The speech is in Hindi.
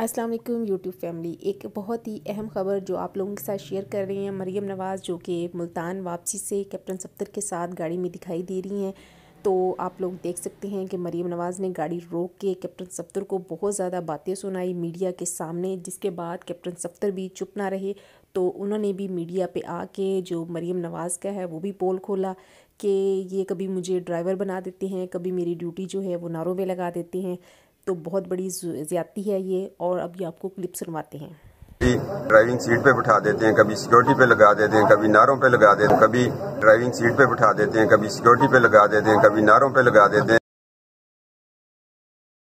अस्सलाम वालेकुम यूट्यूब फैमिली। एक बहुत ही अहम खबर जो आप लोगों के साथ शेयर कर रही हैं मरीम नवाज़, जो कि मुल्तान वापसी से कैप्टन सफ्तर के साथ गाड़ी में दिखाई दे रही हैं। तो आप लोग देख सकते हैं कि मरीम नवाज़ ने गाड़ी रोक के कैप्टन सफ्तर को बहुत ज़्यादा बातें सुनाई मीडिया के सामने, जिसके बाद कैप्टन सफ्तर भी चुप ना रहे। तो उन्होंने भी मीडिया पे आके जो मरीम नवाज़ का है, वो भी पोल खोला कि ये कभी मुझे ड्राइवर बना देते हैं, कभी मेरी ड्यूटी जो है वो नारों में लगा देते हैं। तो बहुत बड़ी ज़्यादती है ये और अभी आपको क्लिप सुनवाते हैं। ड्राइविंग सीट पे बिठा देते हैं, कभी सिक्योरिटी पे लगा देते हैं, कभी नारों पे लगा देते हैं, कभी ड्राइविंग सीट पे बिठा देते हैं, कभी सिक्योरिटी पे लगा देते हैं, कभी नारों पे लगा देते हैं।